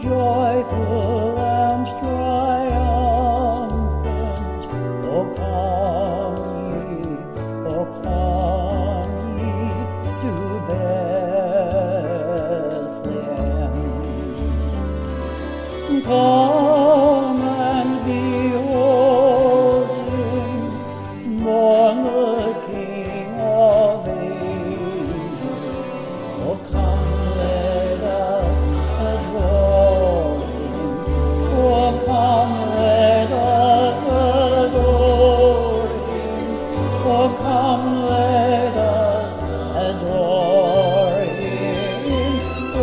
joyful and triumphant. Oh, come ye, oh, come ye to Bethlehem. Come Oh, come, let us adore him.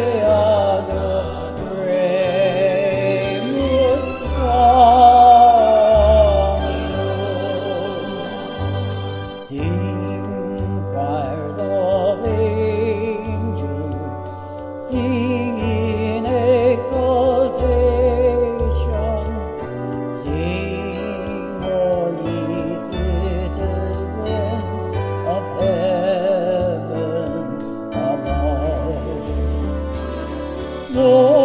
No.